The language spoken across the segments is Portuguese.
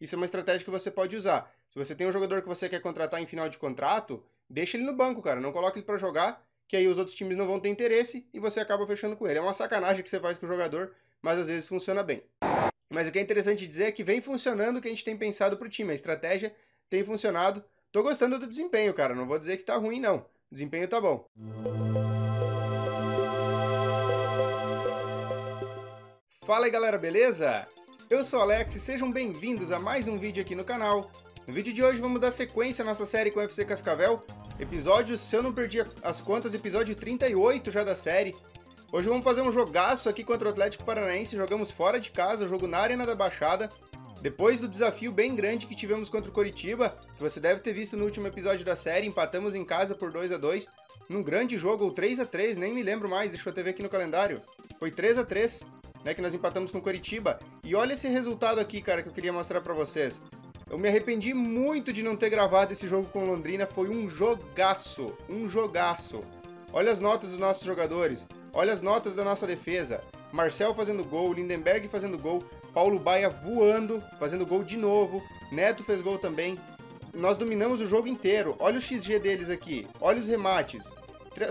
isso é uma estratégia que você pode usar. Se você tem um jogador que você quer contratar em final de contrato, deixa ele no banco, cara. Não coloque ele para jogar, que aí os outros times não vão ter interesse e você acaba fechando com ele. É uma sacanagem que você faz com o jogador, mas às vezes funciona bem. Mas o que é interessante dizer é que vem funcionando o que a gente tem pensado pro time. A estratégia tem funcionado. Tô gostando do desempenho, cara. Não vou dizer que tá ruim, não. O desempenho tá bom. Fala aí, galera, beleza? Eu sou Alex e sejam bem-vindos a mais um vídeo aqui no canal. No vídeo de hoje vamos dar sequência à nossa série com o FC Cascavel. Episódio, se eu não perdi as contas, episódio 38 já da série. Hoje vamos fazer um jogaço aqui contra o Atlético Paranaense. Jogamos fora de casa, jogo na Arena da Baixada. Depois do desafio bem grande que tivemos contra o Coritiba, que você deve ter visto no último episódio da série, empatamos em casa por 2 a 2 num grande jogo, ou 3 a 3 nem me lembro mais, deixa eu até ver aqui no calendário. Foi 3 a 3 né, que nós empatamos com o Coritiba. E olha esse resultado aqui, cara, que eu queria mostrar para vocês. Eu me arrependi muito de não ter gravado esse jogo com Londrina, foi um jogaço, um jogaço. Olha as notas dos nossos jogadores, olha as notas da nossa defesa. Marcel fazendo gol, Lindenberg fazendo gol, Paulo Baia voando, fazendo gol de novo, Neto fez gol também. Nós dominamos o jogo inteiro. Olha o XG deles aqui, olha os remates.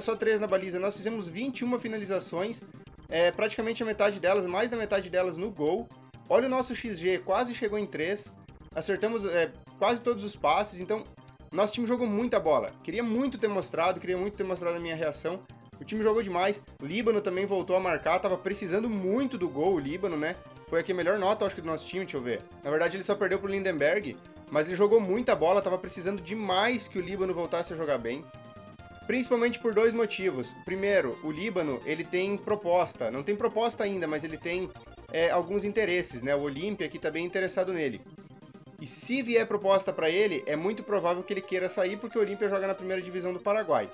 Só três na baliza. Nós fizemos 21 finalizações, é, praticamente a metade delas, mais da metade delas no gol. Olha o nosso XG, quase chegou em 3. Acertamos é, quase todos os passes, então nosso time jogou muita bola. Queria muito ter mostrado, queria muito ter mostrado a minha reação. O time jogou demais. Líbano também voltou a marcar, tava precisando muito do gol, o Líbano, né? Foi aqui a melhor nota, acho que, do nosso time, deixa eu ver. Na verdade, ele só perdeu pro Lindenberg, mas ele jogou muita bola, tava precisando demais que o Líbano voltasse a jogar bem. Principalmente por dois motivos. Primeiro, o Líbano, ele tem proposta. Não tem proposta ainda, mas ele tem é, alguns interesses, né? O Olímpia aqui tá bem interessado nele. E se vier proposta para ele, é muito provável que ele queira sair porque o Olímpia joga na primeira divisão do Paraguai.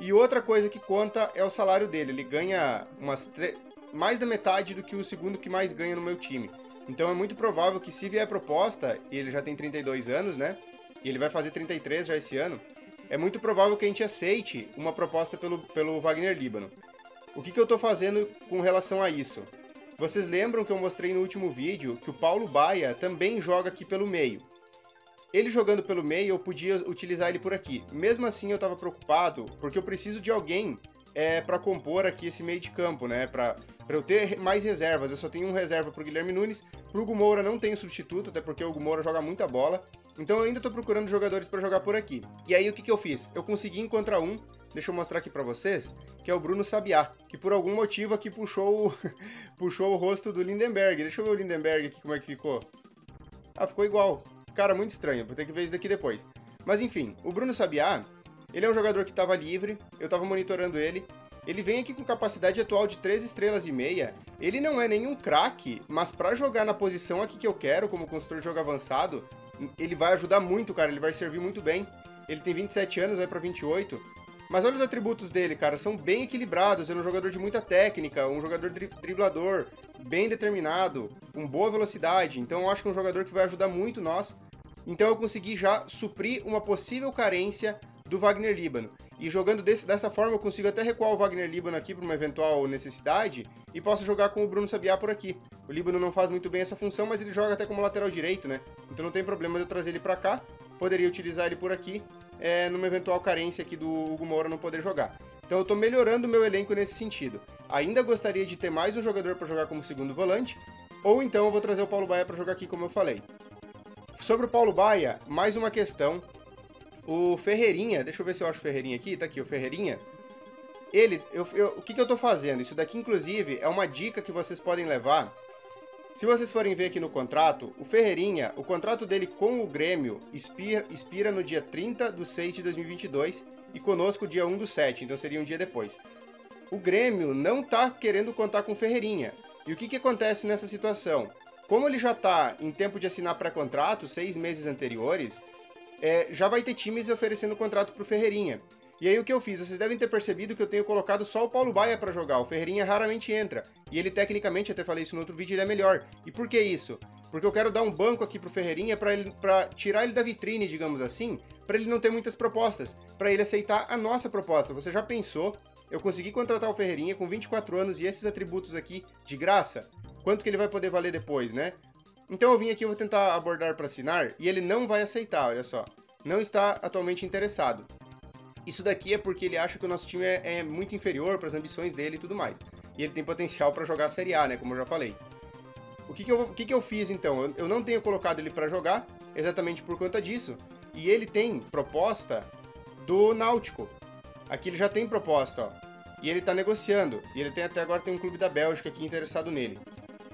E outra coisa que conta é o salário dele. Ele ganha umas mais da metade do que o segundo que mais ganha no meu time. Então é muito provável que se vier proposta, e ele já tem 32 anos, né? E ele vai fazer 33 já esse ano, é muito provável que a gente aceite uma proposta pelo, pelo Wagner Líbano. O que, que eu estou fazendo com relação a isso? Vocês lembram que eu mostrei no último vídeo que o Paulo Baia também joga aqui pelo meio. Ele jogando pelo meio, eu podia utilizar ele por aqui. Mesmo assim, eu estava preocupado, porque eu preciso de alguém é, para compor aqui esse meio de campo, né? Para eu ter mais reservas. Eu só tenho um reserva pro Guilherme Nunes. Pro Hugo Moura não tenho substituto, até porque o Hugo Moura joga muita bola. Então eu ainda tô procurando jogadores para jogar por aqui. E aí o que, que eu fiz? Eu consegui encontrar um, deixa eu mostrar aqui para vocês, que é o Bruno Sabiá, que por algum motivo aqui puxou o, puxou o rosto do Lindenberg. Deixa eu ver o Lindenberg aqui como é que ficou. Ah, ficou igual. Cara, muito estranho, vou ter que ver isso daqui depois. Mas enfim, o Bruno Sabiá, ele é um jogador que estava livre, eu estava monitorando ele. Ele vem aqui com capacidade atual de 3 estrelas e meia. Ele não é nenhum craque, mas para jogar na posição aqui que eu quero, como construtor de jogo avançado, ele vai ajudar muito, cara, ele vai servir muito bem. Ele tem 27 anos, vai para 28. Mas olha os atributos dele, cara, são bem equilibrados. Ele é um jogador de muita técnica, um jogador dri driblador, bem determinado, com boa velocidade. Então eu acho que é um jogador que vai ajudar muito nós. Então eu consegui já suprir uma possível carência do Wagner Líbano. E jogando desse, dessa forma eu consigo até recuar o Wagner Líbano aqui para uma eventual necessidade e posso jogar com o Bruno Sabiá por aqui. O Líbano não faz muito bem essa função, mas ele joga até como lateral direito, né? Então não tem problema de eu trazer ele para cá. Poderia utilizar ele por aqui, é, numa eventual carência aqui do Hugo Moura não poder jogar. Então eu estou melhorando o meu elenco nesse sentido. Ainda gostaria de ter mais um jogador para jogar como segundo volante, ou então eu vou trazer o Paulo Baia para jogar aqui, como eu falei. Sobre o Paulo Baia, mais uma questão. O Ferreirinha, deixa eu ver se eu acho o Ferreirinha aqui, tá aqui o Ferreirinha. Ele, eu, eu, o que, que eu tô fazendo? Isso daqui, inclusive, é uma dica que vocês podem levar. Se vocês forem ver aqui no contrato, o Ferreirinha, o contrato dele com o Grêmio expira, expira no dia 30 de 6 de 2022 e conosco dia 1 do 7, então seria um dia depois. O Grêmio não tá querendo contar com o Ferreirinha. E o que, que acontece nessa situação? Como ele já tá em tempo de assinar pré-contrato, seis meses anteriores, é, já vai ter times oferecendo contrato pro Ferreirinha. E aí o que eu fiz? Vocês devem ter percebido que eu tenho colocado só o Paulo Baia para jogar. O Ferreirinha raramente entra. E ele tecnicamente, até falei isso no outro vídeo, ele é melhor. E por que isso? Porque eu quero dar um banco aqui pro Ferreirinha para tirar ele da vitrine, digamos assim, para ele não ter muitas propostas, para ele aceitar a nossa proposta. Você já pensou? Eu consegui contratar o Ferreirinha com 24 anos e esses atributos aqui de graça? Quanto que ele vai poder valer depois, né? Então eu vim aqui, vou tentar abordar para assinar, e ele não vai aceitar, olha só. Não está atualmente interessado. Isso daqui é porque ele acha que o nosso time é, é muito inferior para as ambições dele e tudo mais. E ele tem potencial para jogar a Série A, né, como eu já falei. O que, que, eu, o que, que eu fiz então? Eu, eu não tenho colocado ele para jogar, exatamente por conta disso. E ele tem proposta do Náutico. Aqui ele já tem proposta, ó. E ele tá negociando. E ele tem até agora tem um clube da Bélgica aqui interessado nele.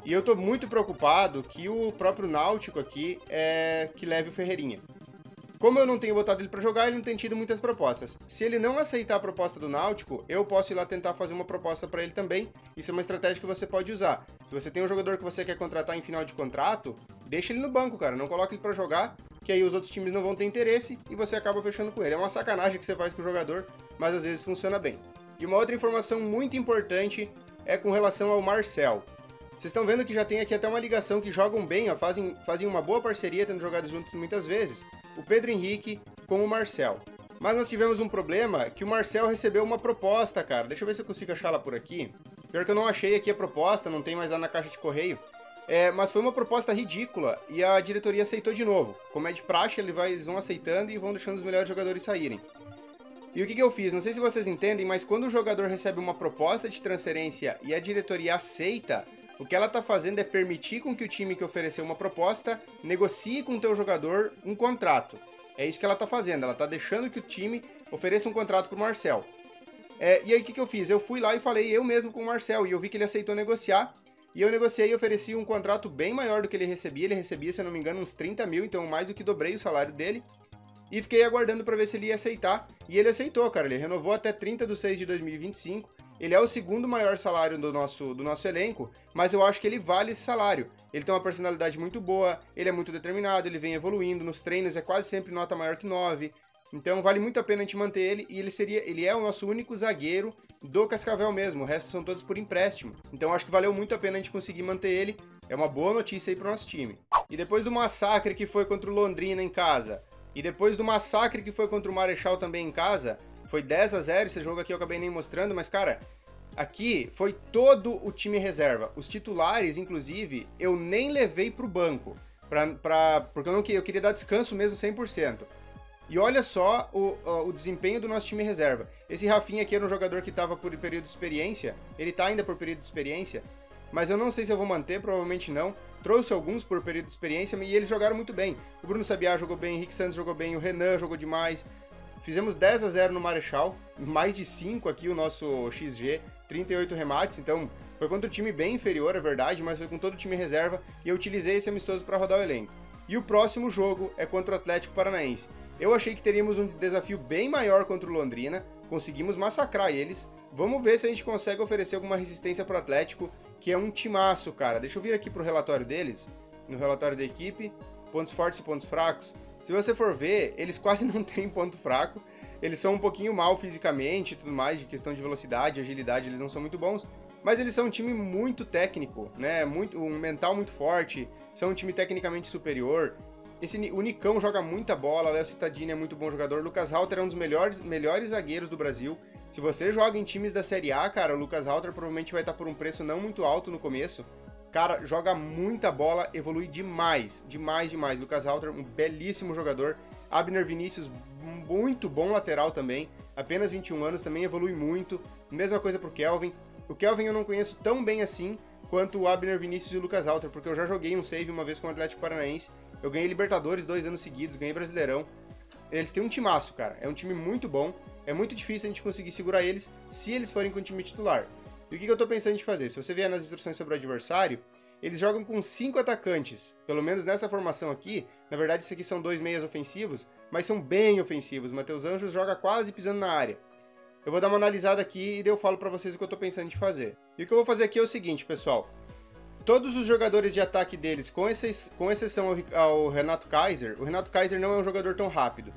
E eu tô muito preocupado que o próprio Náutico aqui é que leve o Ferreirinha. Como eu não tenho botado ele para jogar, ele não tem tido muitas propostas. Se ele não aceitar a proposta do Náutico, eu posso ir lá tentar fazer uma proposta para ele também. Isso é uma estratégia que você pode usar. Se você tem um jogador que você quer contratar em final de contrato, deixa ele no banco, cara. Não coloque ele para jogar, que aí os outros times não vão ter interesse e você acaba fechando com ele. É uma sacanagem que você faz com o jogador, mas às vezes funciona bem. E uma outra informação muito importante é com relação ao Marcel. Vocês estão vendo que já tem aqui até uma ligação que jogam bem, ó, fazem, fazem uma boa parceria, tendo jogado juntos muitas vezes o Pedro Henrique com o Marcel. Mas nós tivemos um problema que o Marcel recebeu uma proposta, cara. Deixa eu ver se eu consigo achar ela por aqui. Pior que eu não achei aqui a proposta, não tem mais lá na caixa de correio. É, mas foi uma proposta ridícula e a diretoria aceitou de novo. Como é de praxe, eles vão aceitando e vão deixando os melhores jogadores saírem. E o que, que eu fiz? Não sei se vocês entendem, mas quando o jogador recebe uma proposta de transferência e a diretoria aceita, o que ela está fazendo é permitir com que o time que ofereceu uma proposta negocie com o teu jogador um contrato. É isso que ela está fazendo. Ela está deixando que o time ofereça um contrato para o Marcel. É, e aí o que, que eu fiz? Eu fui lá e falei eu mesmo com o Marcel e eu vi que ele aceitou negociar. E eu negociei e ofereci um contrato bem maior do que ele recebia. Ele recebia, se eu não me engano, uns 30 mil, então mais do que dobrei o salário dele. E fiquei aguardando para ver se ele ia aceitar. E ele aceitou, cara. Ele renovou até 30 de 6 de 2025. Ele é o segundo maior salário do nosso, do nosso elenco, mas eu acho que ele vale esse salário. Ele tem uma personalidade muito boa, ele é muito determinado, ele vem evoluindo, nos treinos é quase sempre nota maior que 9. Então vale muito a pena a gente manter ele e ele seria, ele é o nosso único zagueiro do Cascavel mesmo, o resto são todos por empréstimo. Então acho que valeu muito a pena a gente conseguir manter ele. É uma boa notícia aí pro nosso time. E depois do massacre que foi contra o Londrina em casa, e depois do massacre que foi contra o Marechal também em casa, foi 10 a 0 esse jogo aqui eu acabei nem mostrando, mas cara, aqui foi todo o time reserva. Os titulares, inclusive, eu nem levei pro banco, pra, pra, porque eu, não, eu queria dar descanso mesmo 100%. E olha só o, o, desempenho do nosso time reserva. Esse Rafinha aqui era um jogador que estava por período de experiência, ele está ainda por período de experiência, mas eu não sei se eu vou manter, provavelmente não. Trouxe alguns por período de experiência e eles jogaram muito bem. O Bruno Sabiá jogou bem, o Henrique Santos jogou bem, o Renan jogou demais, Fizemos 10 a 0 no Marechal, mais de 5 aqui o nosso XG, 38 remates, então foi contra um time bem inferior, é verdade, mas foi com todo o time reserva e eu utilizei esse amistoso para rodar o elenco. E o próximo jogo é contra o Atlético Paranaense. Eu achei que teríamos um desafio bem maior contra o Londrina, conseguimos massacrar eles. Vamos ver se a gente consegue oferecer alguma resistência para o Atlético, que é um timaço, cara. Deixa eu vir aqui pro relatório deles, no relatório da equipe, pontos fortes e pontos fracos. Se você for ver, eles quase não têm ponto fraco. Eles são um pouquinho mal fisicamente e tudo mais, de questão de velocidade, agilidade, eles não são muito bons. Mas eles são um time muito técnico, né? Muito, um mental muito forte, são um time tecnicamente superior. Esse, o Nicão joga muita bola, Léo Cittadini é muito bom jogador, Lucas Halter é um dos melhores, melhores zagueiros do Brasil. Se você joga em times da Série A, cara, o Lucas Halter provavelmente vai estar por um preço não muito alto no começo, Cara, joga muita bola, evolui demais, demais, demais. Lucas Halter, um belíssimo jogador. Abner Vinícius, muito bom lateral também. Apenas 21 anos, também evolui muito. Mesma coisa pro Kelvin. O Kelvin eu não conheço tão bem assim quanto o Abner Vinícius e o Lucas Halter, porque eu já joguei um save uma vez com o Atlético Paranaense. Eu ganhei Libertadores dois anos seguidos, ganhei Brasileirão. Eles têm um timaço, cara. É um time muito bom. É muito difícil a gente conseguir segurar eles se eles forem com o time titular. E o que, eu estou pensando em fazer? Se você vier nas instruções sobre o adversário, eles jogam com cinco atacantes. Pelo menos nessa formação aqui. Na verdade, isso aqui são dois meias ofensivos, mas são bem ofensivos. Matheus Anjos joga quase pisando na área. Eu vou dar uma analisada aqui e eu falo para vocês o que eu estou pensando em fazer. E o que eu vou fazer aqui é o seguinte, pessoal. Todos os jogadores de ataque deles, com, com exceção ao, ao Renato Kaiser, o Renato Kaiser não é um jogador tão rápido.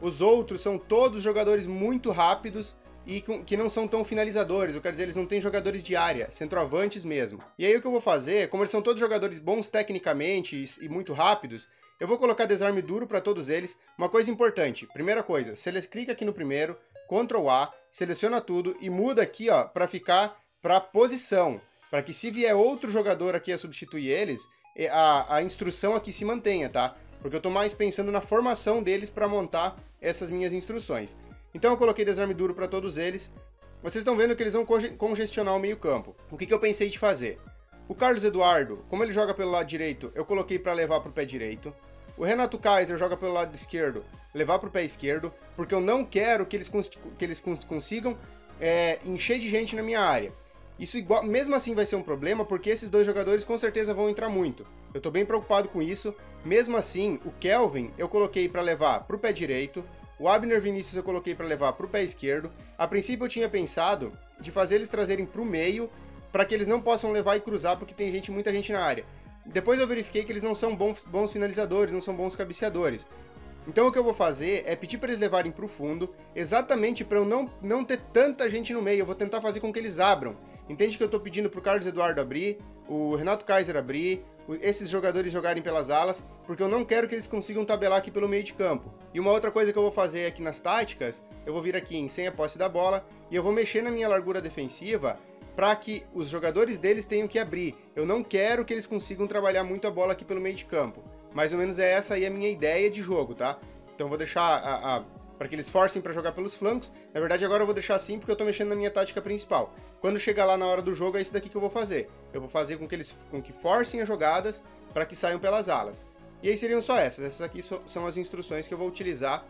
Os outros são todos jogadores muito rápidos e que não são tão finalizadores, ou quer dizer, eles não têm jogadores de área, centroavantes mesmo. E aí o que eu vou fazer, como eles são todos jogadores bons tecnicamente e, muito rápidos, eu vou colocar desarme duro para todos eles. Uma coisa importante, primeira coisa, você clica aqui no primeiro, Ctrl A, seleciona tudo e muda aqui, ó, para ficar para posição, para que se vier outro jogador aqui a substituir eles, a, a instrução aqui se mantenha, tá? Porque eu tô mais pensando na formação deles para montar essas minhas instruções. Então eu coloquei desarme duro para todos eles. Vocês estão vendo que eles vão congestionar o meio campo. O que, que eu pensei de fazer? O Carlos Eduardo, como ele joga pelo lado direito, eu coloquei para levar pro pé direito. O Renato Kaiser joga pelo lado esquerdo, levar pro pé esquerdo, porque eu não quero que eles, que eles consigam é, encher de gente na minha área. Isso igual, mesmo assim vai ser um problema, porque esses dois jogadores com certeza vão entrar muito. Eu tô bem preocupado com isso. Mesmo assim, o Kelvin eu coloquei para levar pro pé direito, o Abner Vinícius eu coloquei para levar pro pé esquerdo. A princípio eu tinha pensado de fazer eles trazerem pro meio, para que eles não possam levar e cruzar, porque tem gente, muita gente na área. Depois eu verifiquei que eles não são bons, bons finalizadores, não são bons cabeceadores. Então o que eu vou fazer é pedir para eles levarem para o fundo, exatamente para eu não, não ter tanta gente no meio. Eu vou tentar fazer com que eles abram. Entende que eu estou pedindo para o Carlos Eduardo abrir, o Renato Kaiser abrir, esses jogadores jogarem pelas alas, porque eu não quero que eles consigam tabelar aqui pelo meio de campo. E uma outra coisa que eu vou fazer aqui nas táticas, eu vou vir aqui em sem a posse da bola e eu vou mexer na minha largura defensiva para que os jogadores deles tenham que abrir. Eu não quero que eles consigam trabalhar muito a bola aqui pelo meio de campo. Mais ou menos é essa aí a minha ideia de jogo, tá? Então vou deixar a, a para que eles forcem para jogar pelos flancos. Na verdade, agora eu vou deixar assim porque eu estou mexendo na minha tática principal. Quando chegar lá na hora do jogo, é isso daqui que eu vou fazer. Eu vou fazer com que eles com que forcem as jogadas para que saiam pelas alas. E aí seriam só essas. Essas aqui são as instruções que eu vou utilizar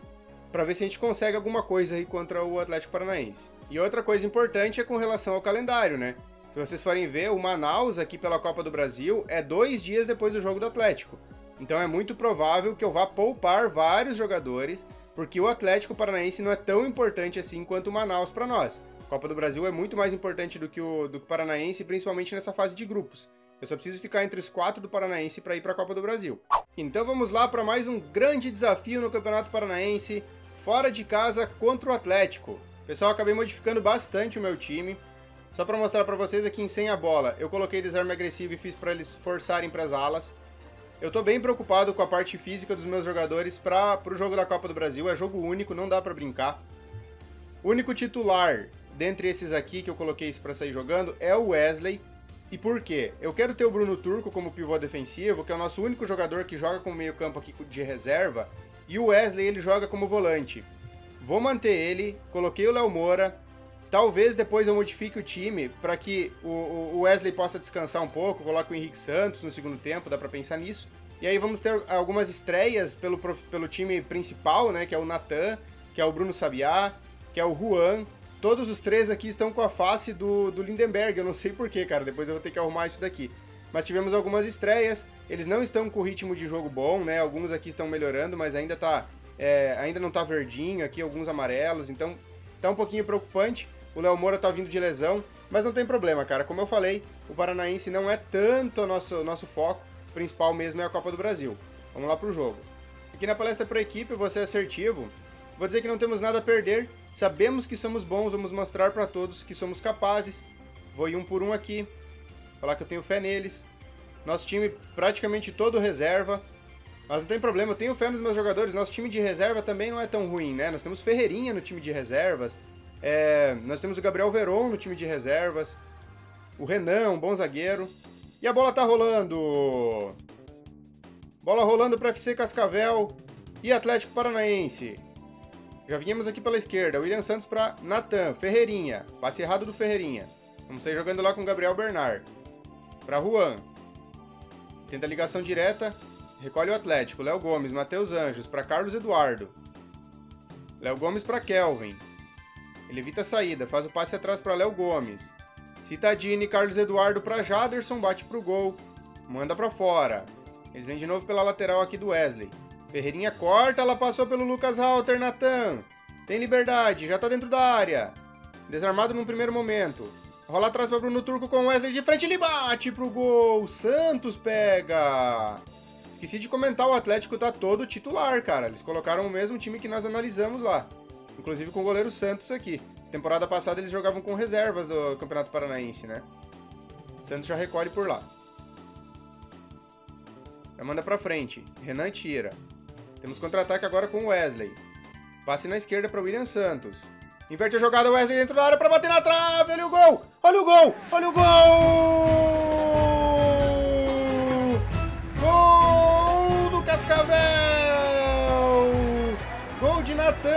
para ver se a gente consegue alguma coisa aí contra o Atlético Paranaense. E outra coisa importante é com relação ao calendário, né? Se vocês forem ver, o Manaus aqui pela Copa do Brasil é dois dias depois do jogo do Atlético. Então é muito provável que eu vá poupar vários jogadores, porque o Atlético Paranaense não é tão importante assim quanto o Manaus para nós. Copa do Brasil é muito mais importante do que o do Paranaense, principalmente nessa fase de grupos. Eu só preciso ficar entre os quatro do Paranaense para ir para a Copa do Brasil. Então vamos lá para mais um grande desafio no Campeonato Paranaense, fora de casa contra o Atlético. Pessoal, acabei modificando bastante o meu time. Só para mostrar para vocês aqui em sem a bola, eu coloquei desarme agressivo e fiz para eles forçarem para as alas. Eu tô bem preocupado com a parte física dos meus jogadores para o jogo da Copa do Brasil. É jogo único, não dá para brincar. Único titular dentre esses aqui que eu coloquei para sair jogando é o Wesley. E por quê? Eu quero ter o Bruno Turco como pivô defensivo, que é o nosso único jogador que joga como meio campo aqui de reserva. E o Wesley ele joga como volante. Vou manter ele, coloquei o Léo Moura. Talvez depois eu modifique o time para que o, Wesley possa descansar um pouco, coloque o Henrique Santos no segundo tempo, dá para pensar nisso. E aí vamos ter algumas estreias pelo, pelo time principal, né, que é o Natan, que é o Bruno Sabiá, que é o Juan. Todos os três aqui estão com a face do, do Lindenberg, eu não sei porquê, cara, depois eu vou ter que arrumar isso daqui. Mas tivemos algumas estreias, eles não estão com ritmo de jogo bom, né, alguns aqui estão melhorando, mas ainda tá é, ainda não tá verdinho aqui, alguns amarelos, então tá um pouquinho preocupante. O Léo Moura tá vindo de lesão, mas não tem problema, cara. Como eu falei, o Paranaense não é tanto o nosso, nosso foco, o principal mesmo é a Copa do Brasil. Vamos lá pro jogo. Aqui na palestra para equipe, você é assertivo. Vou dizer que não temos nada a perder, sabemos que somos bons, vamos mostrar para todos que somos capazes. Vou ir um por um aqui, falar que eu tenho fé neles. Nosso time praticamente todo reserva, mas não tem problema, eu tenho fé nos meus jogadores. Nosso time de reserva também não é tão ruim, né? Nós temos Ferreirinha no time de reservas. É, nós temos o Gabriel Veron no time de reservas. O Renan, um bom zagueiro. E a bola tá rolando. Bola rolando para FC Cascavel e Atlético Paranaense. Já viemos aqui pela esquerda. William Santos para Natan. Ferreirinha. Passe errado do Ferreirinha. Vamos sair jogando lá com o Gabriel Bernard. Para Juan. Tenta ligação direta. Recolhe o Atlético. Léo Gomes, Matheus Anjos, para Carlos Eduardo. Léo Gomes para Kelvin. Ele evita a saída, faz o passe atrás para Léo Gomes. Citadini, Carlos Eduardo para Jaderson, bate pro gol. Manda para fora. Eles vêm de novo pela lateral aqui do Wesley. Ferreirinha corta, ela passou pelo Lucas Halter, Natan. Tem liberdade, já tá dentro da área. Desarmado num primeiro momento. Rola atrás para Bruno Turco com Wesley de frente, ele bate pro gol. Santos pega. Esqueci de comentar, o Atlético tá todo titular, cara. Eles colocaram o mesmo time que nós analisamos lá. Inclusive com o goleiro Santos aqui. Temporada passada eles jogavam com reservas do Campeonato Paranaense, né? Santos já recolhe por lá. Já manda pra frente. Renan tira. Temos contra-ataque agora com o Wesley. Passe na esquerda para William Santos. Inverte a jogada, Wesley dentro da área para bater na trave. Olha o gol! Olha o gol! Olha o gol! Cascavel! Gol de Natan!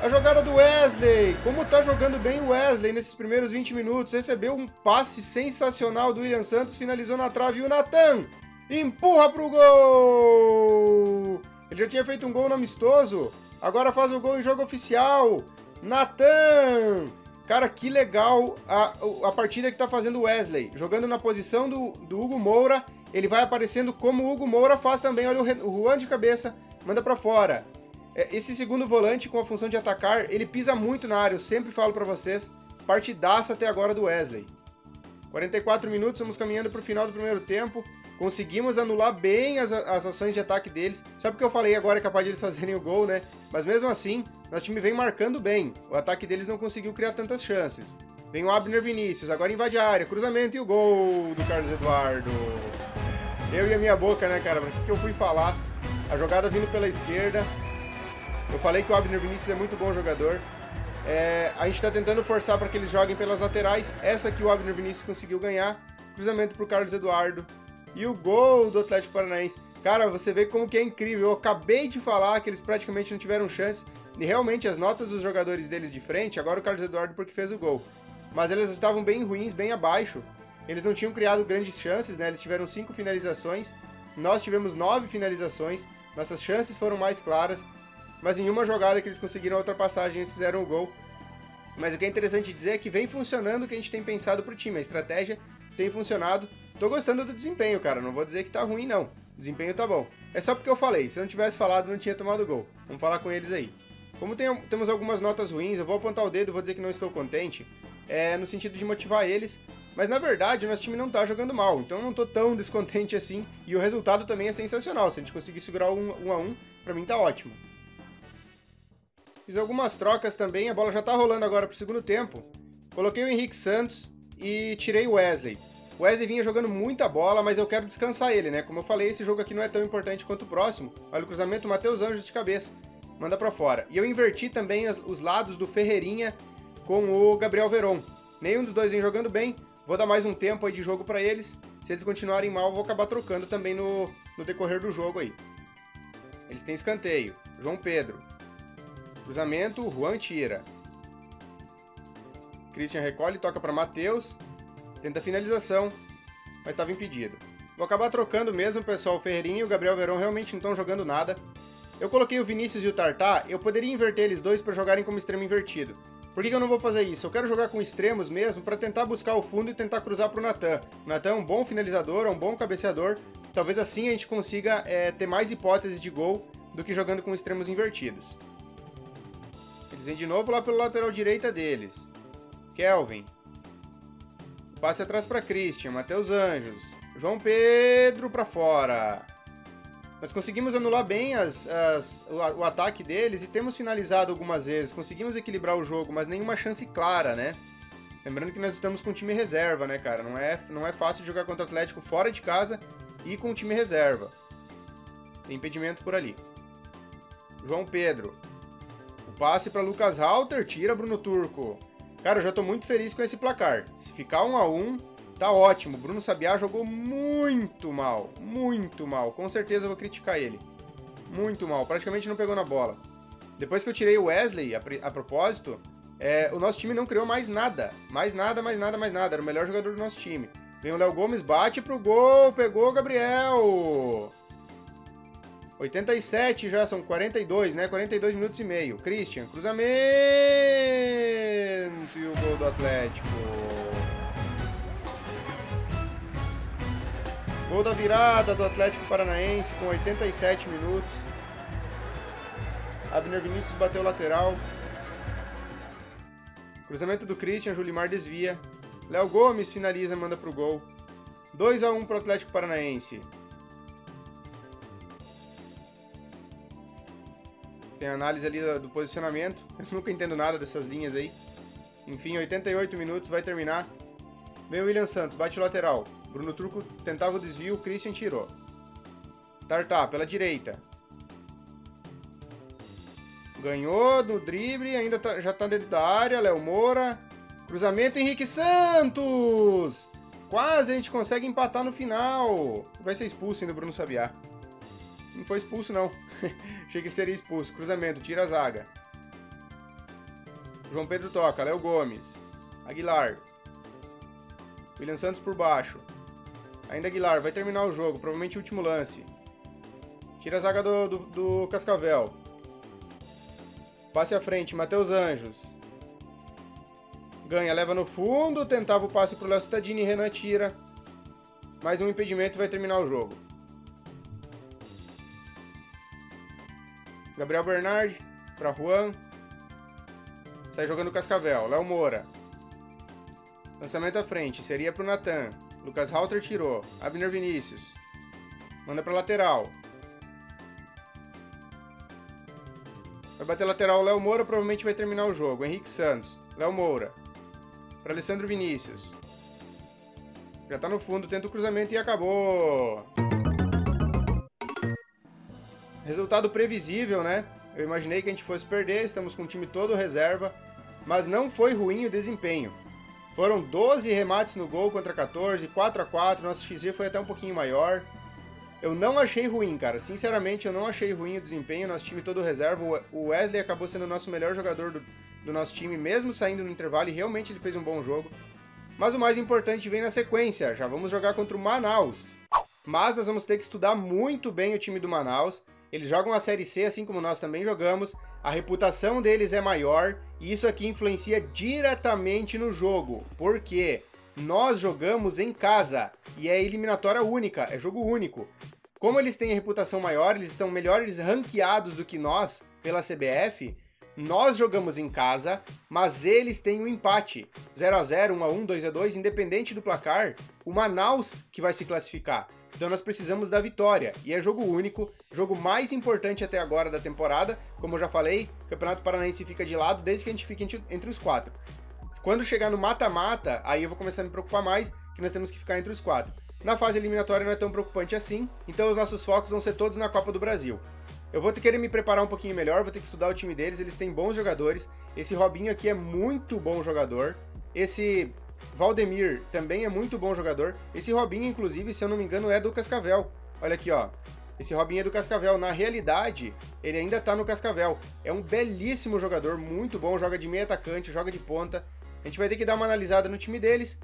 A jogada do Wesley. Como tá jogando bem o Wesley nesses primeiros 20 minutos. Recebeu um passe sensacional do William Santos, finalizou na trave e o Natan empurra pro gol! Ele já tinha feito um gol no amistoso, agora faz o gol em jogo oficial. Natan! Cara, que legal a, a partida que tá fazendo o Wesley. Jogando na posição do, do Hugo Moura, ele vai aparecendo como o Hugo Moura faz também. Olha o, o Juan de cabeça, manda para fora. É, esse segundo volante com a função de atacar, ele pisa muito na área, eu sempre falo para vocês. Partidaça até agora do Wesley. 44 minutos, estamos caminhando para o final do primeiro tempo. Conseguimos anular bem as, as ações de ataque deles. Só porque eu falei agora é capaz de eles fazerem o gol, né? Mas mesmo assim, nosso time vem marcando bem. O ataque deles não conseguiu criar tantas chances. Vem o Abner Vinícius, agora invade a área, cruzamento e o gol do Carlos Eduardo. Eu e a minha boca, né, cara? O que, que eu fui falar? A jogada vindo pela esquerda. Eu falei que o Abner Vinícius é muito bom jogador. É, a gente está tentando forçar para que eles joguem pelas laterais. Essa que o Abner Vinícius conseguiu ganhar. Cruzamento para o Carlos Eduardo. E o gol do Atlético Paranaense. Cara, você vê como que é incrível. Eu acabei de falar que eles praticamente não tiveram chance. E realmente as notas dos jogadores deles de frente, agora o Carlos Eduardo porque fez o gol. Mas elas estavam bem ruins, bem abaixo. Eles não tinham criado grandes chances, né? Eles tiveram cinco finalizações. Nós tivemos nove finalizações. Nossas chances foram mais claras mas em uma jogada que eles conseguiram a ultrapassagem eles fizeram o gol. Mas o que é interessante dizer é que vem funcionando o que a gente tem pensado pro time, a estratégia tem funcionado. Tô gostando do desempenho, cara, não vou dizer que tá ruim não. Desempenho tá bom. É só porque eu falei, se eu não tivesse falado não tinha tomado gol. Vamos falar com eles aí. Como tem, temos algumas notas ruins, eu vou apontar o dedo, vou dizer que não estou contente, é no sentido de motivar eles, mas na verdade o nosso time não tá jogando mal, então eu não tô tão descontente assim, e o resultado também é sensacional, se a gente conseguir segurar um, um a um, pra mim tá ótimo. Fiz algumas trocas também, a bola já tá rolando agora pro segundo tempo. Coloquei o Henrique Santos e tirei o Wesley. O Wesley vinha jogando muita bola, mas eu quero descansar ele, né? Como eu falei, esse jogo aqui não é tão importante quanto o próximo. Olha o cruzamento, Matheus Anjos de cabeça. Manda para fora. E eu inverti também as, os lados do Ferreirinha com o Gabriel Veron. Nenhum dos dois vem jogando bem. Vou dar mais um tempo aí de jogo para eles. Se eles continuarem mal, vou acabar trocando também no, no decorrer do jogo aí. Eles têm escanteio. João Pedro. Cruzamento, Juan tira. Christian recolhe, toca para Matheus. Tenta finalização, mas estava impedido. Vou acabar trocando mesmo, pessoal. O Ferreirinho e o Gabriel Verão realmente não estão jogando nada. Eu coloquei o Vinícius e o Tartar, eu poderia inverter eles dois para jogarem como extremo invertido. Por que, que, eu não vou fazer isso? Eu quero jogar com extremos mesmo para tentar buscar o fundo e tentar cruzar para o Natan. O Natan é um bom finalizador, é um bom cabeceador. Talvez assim a gente consiga é, ter mais hipóteses de gol do que jogando com extremos invertidos. Eles vêm de novo lá pelo lateral direita deles. Kelvin. Passe atrás para Christian. Matheus Anjos. João Pedro para fora. Nós conseguimos anular bem as, as, o, o, ataque deles e temos finalizado algumas vezes. Conseguimos equilibrar o jogo, mas nenhuma chance clara, né? Lembrando que nós estamos com time reserva, né, cara? Não é, não é fácil jogar contra o Atlético fora de casa e com o time reserva. Tem impedimento por ali. João Pedro. Passe para Lucas Halter, tira Bruno Turco. Cara, eu já tô muito feliz com esse placar. Se ficar 1 a 1 tá ótimo. Bruno Sabiá jogou muito mal, muito mal. Com certeza eu vou criticar ele. Muito mal, praticamente não pegou na bola. Depois que eu tirei o Wesley, a, a propósito, é, o nosso time não criou mais nada. Mais nada, mais nada, mais nada. Era o melhor jogador do nosso time. Vem o Léo Gomes, bate pro gol, pegou o Gabriel. 87 já, são 42, né? 42 minutos e meio. Christian, cruzamento do Atlético. Gol da virada do Atlético Paranaense com 87 minutos. Abner Vinícius bateu lateral. Cruzamento do Christian, Julimar desvia. Léo Gomes finaliza, manda pro gol. 2 a 1 pro Atlético Paranaense. Tem análise ali do, posicionamento. Eu nunca entendo nada dessas linhas aí. Enfim, 88 minutos, vai terminar. Vem o William Santos, bate o lateral. Bruno Turco tentava o desvio, o Christian tirou. Tartar, pela direita. Ganhou no drible, ainda tá, já tá dentro da área. Léo Moura. Cruzamento, Henrique Santos! Quase a gente consegue empatar no final. Vai ser expulso ainda o Bruno Sabiá. não foi expulso não. Achei que seria expulso. Cruzamento, tira a zaga. João Pedro toca, Léo Gomes. Aguilar. William Santos por baixo. Ainda Aguilar, vai terminar o jogo, provavelmente o último lance. Tira a zaga do, do, do Cascavel. Passe à frente, Matheus Anjos. Ganha, leva no fundo, tentava o passe pro Léo Cittadini, Renan tira. Mais um impedimento vai terminar o jogo. Gabriel Bernard para Juan. Sai jogando Cascavel. Léo Moura. Lançamento à frente. Seria pro Natan. Lucas Halter tirou. Abner Vinícius. Manda pra lateral. Vai bater lateral Léo Moura, provavelmente vai terminar o jogo. Henrique Santos. Léo Moura. Para Alessandro Vinícius. Já tá no fundo, tenta o cruzamento e acabou. Resultado previsível, né? Eu imaginei que a gente fosse perder, estamos com o time todo reserva, mas não foi ruim o desempenho. Foram 12 remates no gol contra 14, 4 a 4 nosso XG foi até um pouquinho maior. Eu não achei ruim, cara. Sinceramente, eu não achei ruim o desempenho. Nosso time todo reserva. O Wesley acabou sendo o nosso melhor jogador do, do nosso time, mesmo saindo no intervalo, e realmente ele fez um bom jogo. Mas o mais importante vem na sequência. Já vamos jogar contra o Manaus. Mas nós vamos ter que estudar muito bem o time do Manaus. Eles jogam a Série C, assim como nós também jogamos. A reputação deles é maior e isso aqui influencia diretamente no jogo. Porque nós jogamos em casa e é eliminatória única, é jogo único. Como eles têm a reputação maior, eles estão melhores ranqueados do que nós pela CBF. Nós jogamos em casa, mas eles têm um empate. 0 a 0 1 a 1 2 a 2 independente do placar, o Manaus que vai se classificar. Então nós precisamos da vitória. E é jogo único, jogo mais importante até agora da temporada. Como eu já falei, o Campeonato Paranaense fica de lado desde que a gente fique entre os quatro. Quando chegar no mata-mata, aí eu vou começar a me preocupar mais, que nós temos que ficar entre os quatro. Na fase eliminatória não é tão preocupante assim, então os nossos focos vão ser todos na Copa do Brasil. Eu vou ter que querer me preparar um pouquinho melhor, vou ter que estudar o time deles, eles têm bons jogadores. Esse Robinho aqui é muito bom jogador. Esse Valdemir também é muito bom jogador. Esse Robinho, inclusive, se eu não me engano, é do Cascavel. Olha aqui, ó. Esse Robinho é do Cascavel. Na realidade, ele ainda tá no Cascavel. É um belíssimo jogador, muito bom, joga de meio atacante, joga de ponta. A gente vai ter que dar uma analisada no time deles.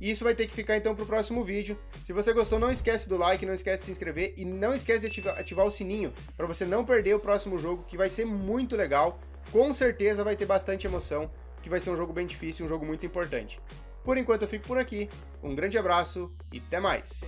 E isso vai ter que ficar então pro próximo vídeo. Se você gostou, não esquece do like, não esquece de se inscrever e não esquece de ativar, ativar o sininho para você não perder o próximo jogo, que vai ser muito legal. Com certeza vai ter bastante emoção, que vai ser um jogo bem difícil, um jogo muito importante. Por enquanto eu fico por aqui, um grande abraço e até mais!